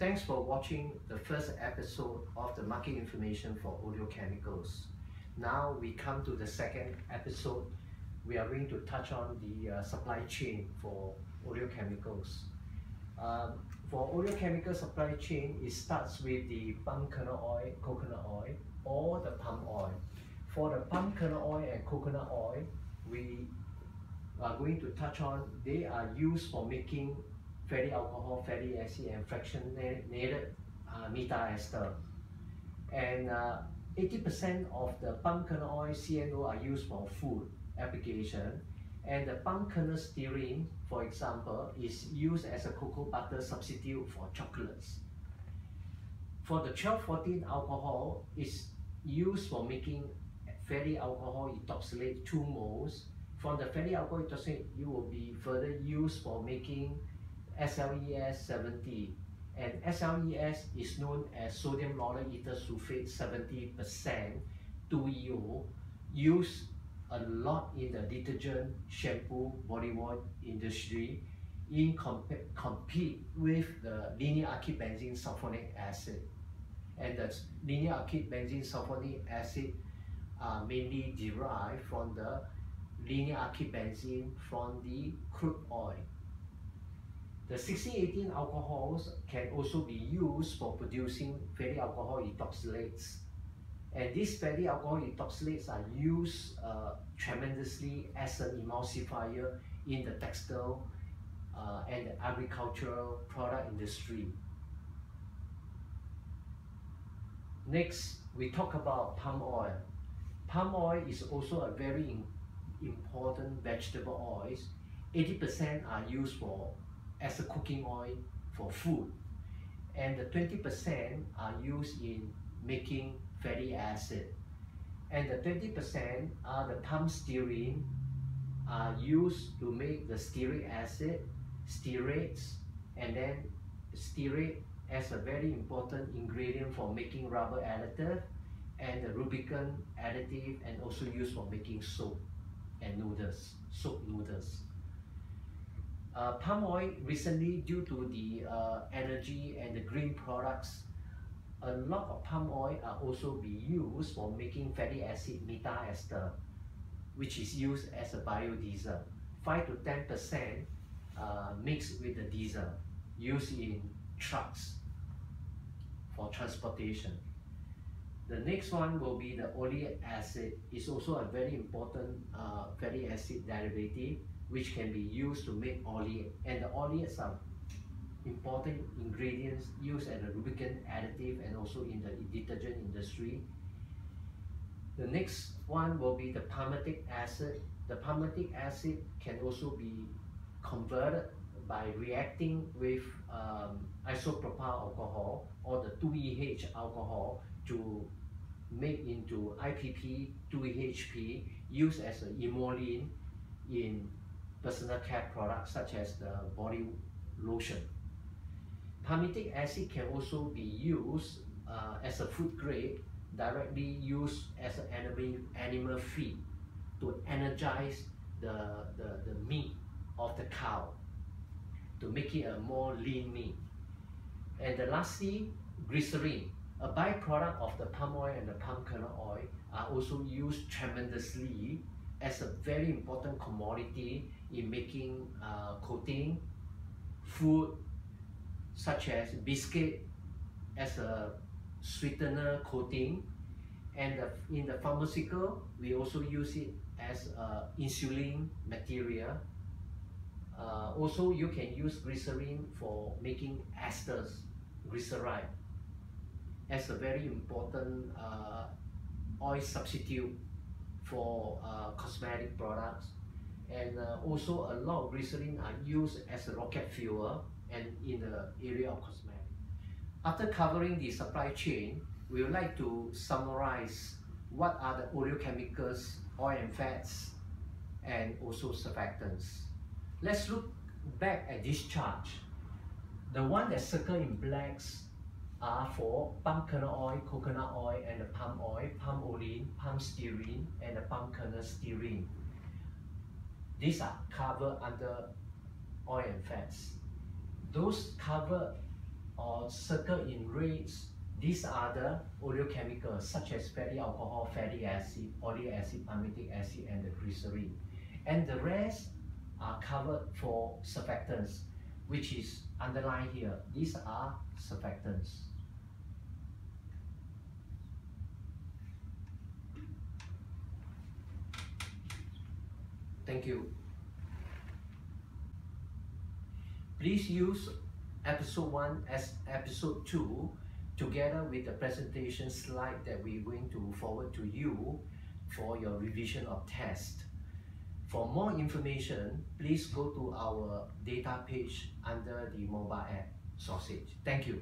Thanks for watching the first episode of the market information for oleochemicals. Now we come to the second episode. We are going to touch on the uh, supply chain for oleochemicals. Um, for oleochemical supply chain, it starts with the palm kernel oil, coconut oil, or the palm oil. For the palm kernel oil and coconut oil, we are going to touch on, they are used for making fatty alcohol, fatty acid, and fractionated uh, methyl ester. And 80% uh, of the palm kernel oil CNO are used for food application. And the palm kernel for example, is used as a cocoa butter substitute for chocolates. For the 1214 alcohol, is used for making fatty alcohol ethoxylate 2 moles. From the fatty alcohol ethoxylate, you will be further used for making SLES 70 and SLES is known as sodium lauryl ether sulfate 70% 2EO used a lot in the detergent, shampoo, body wash industry in comp compete with the linear alkyl benzene sulfonic acid. And the linear alkyl benzene sulfonic acid are mainly derived from the linear alkyl benzene from the crude oil. The 1618 alcohols can also be used for producing fatty alcohol ethoxylates. And these fatty alcohol ethoxylates are used uh, tremendously as an emulsifier in the textile uh, and the agricultural product industry. Next, we talk about palm oil. Palm oil is also a very important vegetable oil. 80% are used for as a cooking oil for food. And the 20% are used in making fatty acid. And the 20% are the palm stearin are used to make the stearic acid, stearates, and then stearate as a very important ingredient for making rubber additive and the lubricant additive and also used for making soap and noodles, soap noodles. Uh, palm oil recently due to the uh, energy and the green products a lot of palm oil are also be used for making fatty acid methyl ester which is used as a biodiesel. 5 to 10 percent uh, mixed with the diesel used in trucks for transportation. The next one will be the oleic acid. It's also a very important uh, fatty acid derivative which can be used to make oleate and the oleates are important ingredients used as a lubricant additive and also in the detergent industry. The next one will be the palmitic acid. The palmitic acid can also be converted by reacting with um, isopropyl alcohol or the 2EH alcohol to make into IPP 2EHP used as an emollient in personal care products such as the body lotion. Palmitic acid can also be used uh, as a food grade, directly used as an animal, animal feed to energize the, the, the meat of the cow to make it a more lean meat. And the lastly, glycerin, a byproduct of the palm oil and the palm kernel oil are also used tremendously as a very important commodity in making uh, coating, food, such as biscuit as a sweetener coating. And the, in the pharmaceutical we also use it as a insulin material. Uh, also you can use glycerin for making esters glyceride as a very important uh, oil substitute for uh, cosmetic products and uh, also a lot of glycerin are used as a rocket fuel and in the area of cosmetic. After covering the supply chain, we would like to summarize what are the oleochemicals, oil and fats, and also surfactants. Let's look back at this chart. The one that circle in blacks are for palm kernel oil, coconut oil, and the palm oil, palm olein, palm stearin, and the palm kernel stearin. These are covered under oil and fats. Those covered or circled in reds, these are the oleochemicals such as fatty alcohol, fatty acid, oleic acid, palmitic acid, and the glycerin. And the rest are covered for surfactants, which is underlined here. These are surfactants. Thank you. Please use episode 1 as episode 2 together with the presentation slide that we're going to forward to you for your revision of test. For more information, please go to our data page under the mobile app SourceSage. Thank you.